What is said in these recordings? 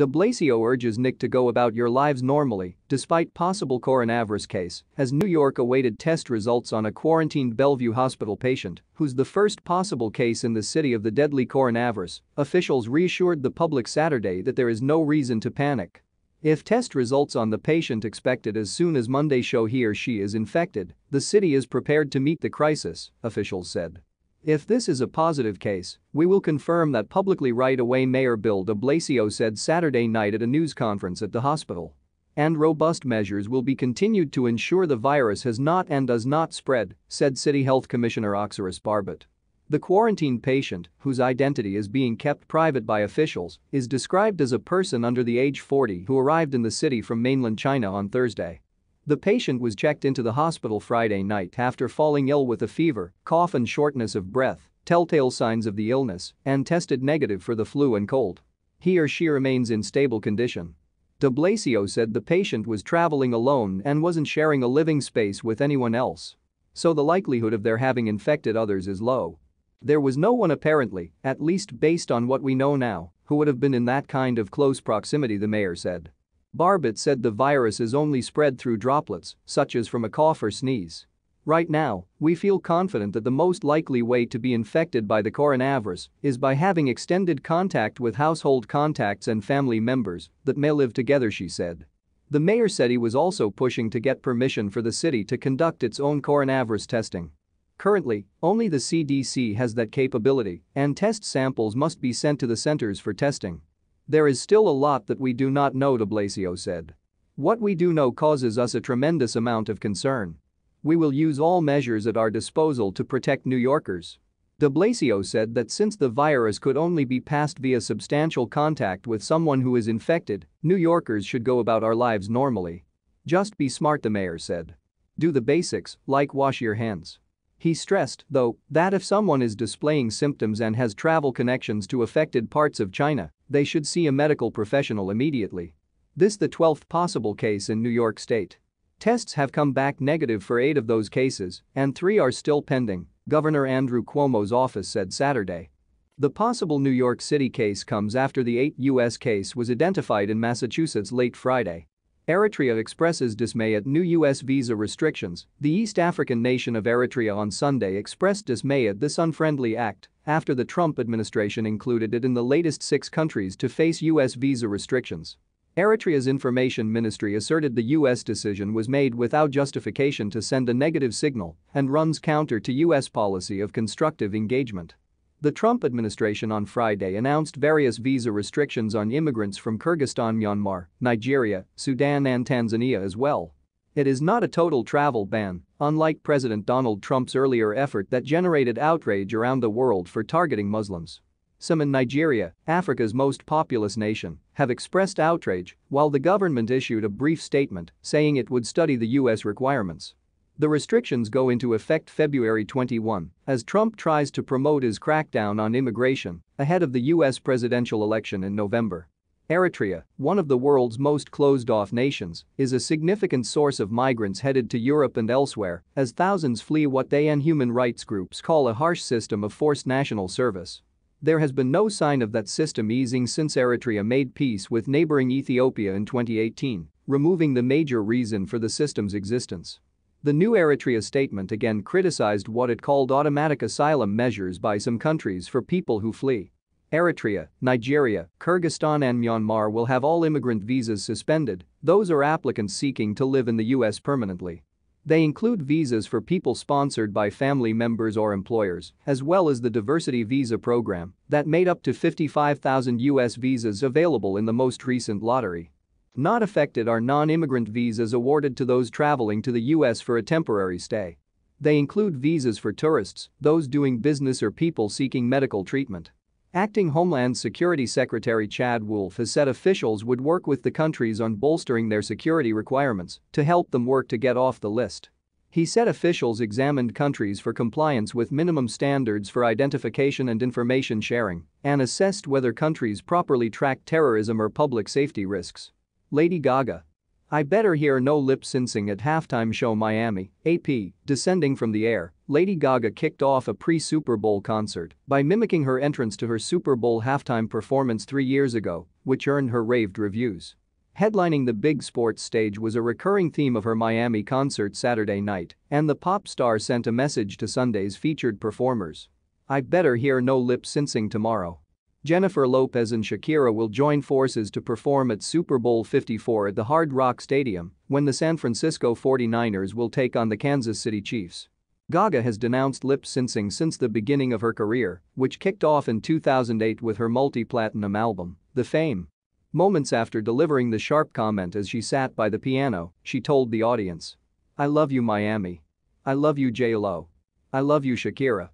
De Blasio urges Nick to go about your lives normally, despite possible coronavirus case, as New York awaited test results on a quarantined Bellevue Hospital patient, who's the first possible case in the city of the deadly coronavirus. Officials reassured the public Saturday that there is no reason to panic. If test results on the patient expected as soon as Monday show he or she is infected, the city is prepared to meet the crisis, officials said. If this is a positive case, we will confirm that publicly right away Mayor Bill de Blasio said Saturday night at a news conference at the hospital. And robust measures will be continued to ensure the virus has not and does not spread, said City Health Commissioner Oxiris Barbot. The quarantined patient, whose identity is being kept private by officials, is described as a person under the age 40 who arrived in the city from mainland China on Thursday. The patient was checked into the hospital Friday night after falling ill with a fever, cough and shortness of breath, telltale signs of the illness, and tested negative for the flu and cold. He or she remains in stable condition. De Blasio said the patient was traveling alone and wasn't sharing a living space with anyone else. So the likelihood of their having infected others is low. There was no one apparently, at least based on what we know now, who would have been in that kind of close proximity the mayor said. Barbot said the virus is only spread through droplets, such as from a cough or sneeze. Right now, we feel confident that the most likely way to be infected by the coronavirus is by having extended contact with household contacts and family members that may live together she said. The mayor said he was also pushing to get permission for the city to conduct its own coronavirus testing. Currently, only the CDC has that capability and test samples must be sent to the centers for testing. There is still a lot that we do not know de Blasio said. What we do know causes us a tremendous amount of concern. We will use all measures at our disposal to protect New Yorkers. De Blasio said that since the virus could only be passed via substantial contact with someone who is infected, New Yorkers should go about our lives normally. Just be smart the mayor said. Do the basics, like wash your hands. He stressed, though, that if someone is displaying symptoms and has travel connections to affected parts of China, they should see a medical professional immediately. This the 12th possible case in New York State. Tests have come back negative for eight of those cases, and three are still pending, Governor Andrew Cuomo's office said Saturday. The possible New York City case comes after the 8 U.S. case was identified in Massachusetts late Friday. Eritrea expresses dismay at new U.S. visa restrictions. The East African nation of Eritrea on Sunday expressed dismay at this unfriendly act after the Trump administration included it in the latest six countries to face U.S. visa restrictions. Eritrea's information ministry asserted the U.S. decision was made without justification to send a negative signal and runs counter to U.S. policy of constructive engagement. The Trump administration on Friday announced various visa restrictions on immigrants from Kyrgyzstan, Myanmar, Nigeria, Sudan and Tanzania as well. It is not a total travel ban, unlike President Donald Trump's earlier effort that generated outrage around the world for targeting Muslims. Some in Nigeria, Africa's most populous nation, have expressed outrage, while the government issued a brief statement saying it would study the U.S. requirements. The restrictions go into effect February 21 as Trump tries to promote his crackdown on immigration ahead of the U.S. presidential election in November. Eritrea, one of the world's most closed-off nations, is a significant source of migrants headed to Europe and elsewhere as thousands flee what they and human rights groups call a harsh system of forced national service. There has been no sign of that system easing since Eritrea made peace with neighboring Ethiopia in 2018, removing the major reason for the system's existence. The new Eritrea statement again criticized what it called automatic asylum measures by some countries for people who flee. Eritrea, Nigeria, Kyrgyzstan and Myanmar will have all immigrant visas suspended, those are applicants seeking to live in the US permanently. They include visas for people sponsored by family members or employers, as well as the diversity visa program that made up to 55,000 US visas available in the most recent lottery. Not affected are non-immigrant visas awarded to those traveling to the U.S. for a temporary stay. They include visas for tourists, those doing business or people seeking medical treatment. Acting Homeland Security Secretary Chad Wolf has said officials would work with the countries on bolstering their security requirements to help them work to get off the list. He said officials examined countries for compliance with minimum standards for identification and information sharing and assessed whether countries properly track terrorism or public safety risks. Lady Gaga. I better hear no lip syncing at halftime show Miami, AP, descending from the air, Lady Gaga kicked off a pre-Super Bowl concert by mimicking her entrance to her Super Bowl halftime performance three years ago, which earned her raved reviews. Headlining the big sports stage was a recurring theme of her Miami concert Saturday night, and the pop star sent a message to Sunday's featured performers. I better hear no lip-syncing tomorrow. Jennifer Lopez and Shakira will join forces to perform at Super Bowl 54 at the Hard Rock Stadium when the San Francisco 49ers will take on the Kansas City Chiefs. Gaga has denounced lip-syncing since the beginning of her career, which kicked off in 2008 with her multi-platinum album, The Fame. Moments after delivering the sharp comment as she sat by the piano, she told the audience. I love you Miami. I love you J-Lo. I love you Shakira.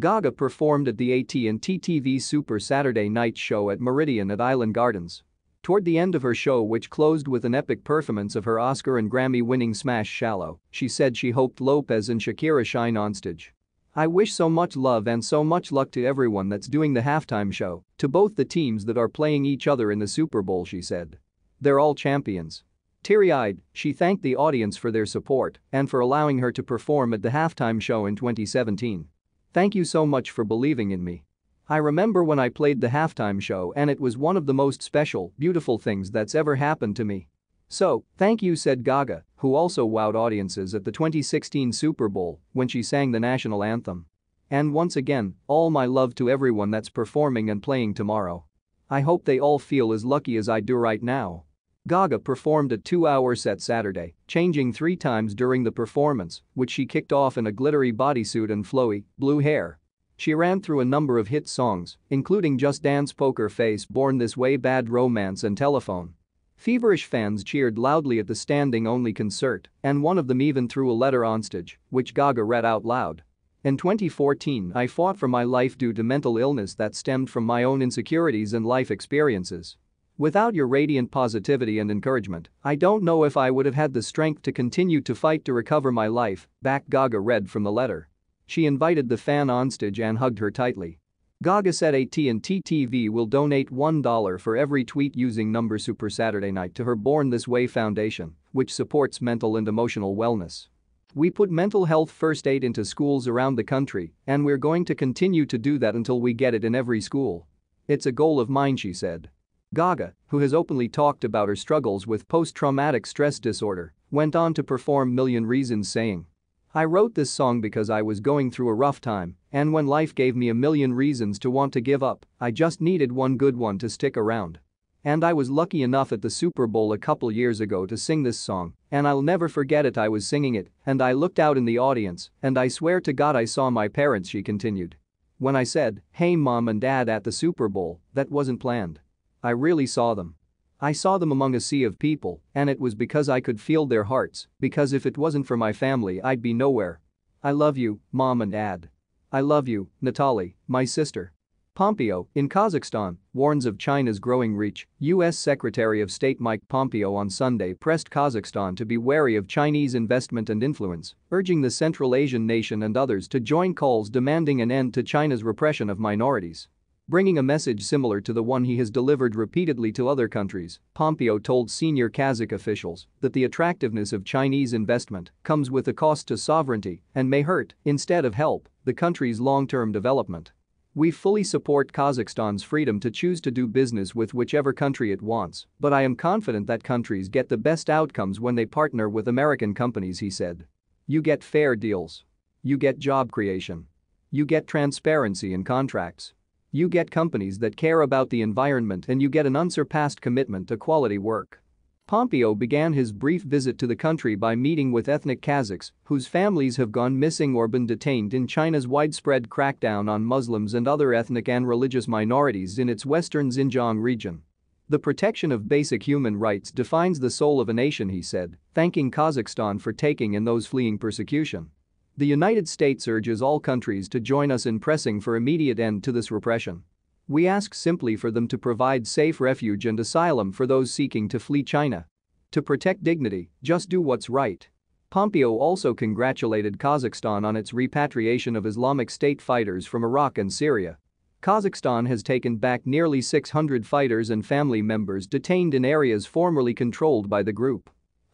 Gaga performed at the AT&T TV Super Saturday Night Show at Meridian at Island Gardens. Toward the end of her show which closed with an epic performance of her Oscar and Grammy-winning smash Shallow, she said she hoped Lopez and Shakira shine on stage. I wish so much love and so much luck to everyone that's doing the halftime show, to both the teams that are playing each other in the Super Bowl she said. They're all champions. Teary-eyed, she thanked the audience for their support and for allowing her to perform at the halftime show in 2017. Thank you so much for believing in me. I remember when I played the halftime show and it was one of the most special, beautiful things that's ever happened to me. So, thank you said Gaga, who also wowed audiences at the 2016 Super Bowl when she sang the national anthem. And once again, all my love to everyone that's performing and playing tomorrow. I hope they all feel as lucky as I do right now. Gaga performed a two-hour set Saturday, changing three times during the performance, which she kicked off in a glittery bodysuit and flowy, blue hair. She ran through a number of hit songs, including Just Dance Poker Face Born This Way Bad Romance and Telephone. Feverish fans cheered loudly at the standing-only concert, and one of them even threw a letter onstage, which Gaga read out loud. In 2014 I fought for my life due to mental illness that stemmed from my own insecurities and life experiences. Without your radiant positivity and encouragement, I don't know if I would have had the strength to continue to fight to recover my life, back Gaga read from the letter. She invited the fan onstage and hugged her tightly. Gaga said AT&T TV will donate $1 for every tweet using number Super Saturday Night to her Born This Way Foundation, which supports mental and emotional wellness. We put mental health first aid into schools around the country, and we're going to continue to do that until we get it in every school. It's a goal of mine she said. Gaga, who has openly talked about her struggles with post-traumatic stress disorder, went on to perform Million Reasons saying, I wrote this song because I was going through a rough time, and when life gave me a million reasons to want to give up, I just needed one good one to stick around. And I was lucky enough at the Super Bowl a couple years ago to sing this song, and I'll never forget it I was singing it, and I looked out in the audience, and I swear to God I saw my parents she continued. When I said, hey mom and dad at the Super Bowl, that wasn't planned. I really saw them. I saw them among a sea of people, and it was because I could feel their hearts, because if it wasn't for my family I'd be nowhere. I love you, mom and dad. I love you, Natalie, my sister. Pompeo, in Kazakhstan, warns of China's growing reach. U.S. Secretary of State Mike Pompeo on Sunday pressed Kazakhstan to be wary of Chinese investment and influence, urging the Central Asian nation and others to join calls demanding an end to China's repression of minorities. Bringing a message similar to the one he has delivered repeatedly to other countries, Pompeo told senior Kazakh officials that the attractiveness of Chinese investment comes with a cost to sovereignty and may hurt, instead of help, the country's long-term development. We fully support Kazakhstan's freedom to choose to do business with whichever country it wants, but I am confident that countries get the best outcomes when they partner with American companies he said. You get fair deals. You get job creation. You get transparency in contracts. You get companies that care about the environment and you get an unsurpassed commitment to quality work. Pompeo began his brief visit to the country by meeting with ethnic Kazakhs whose families have gone missing or been detained in China's widespread crackdown on Muslims and other ethnic and religious minorities in its western Xinjiang region. The protection of basic human rights defines the soul of a nation he said, thanking Kazakhstan for taking in those fleeing persecution. The United States urges all countries to join us in pressing for immediate end to this repression. We ask simply for them to provide safe refuge and asylum for those seeking to flee China. To protect dignity, just do what's right. Pompeo also congratulated Kazakhstan on its repatriation of Islamic State fighters from Iraq and Syria. Kazakhstan has taken back nearly 600 fighters and family members detained in areas formerly controlled by the group.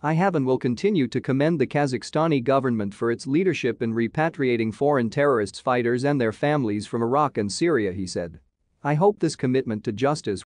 I have and will continue to commend the Kazakhstani government for its leadership in repatriating foreign terrorists fighters and their families from Iraq and Syria he said. I hope this commitment to justice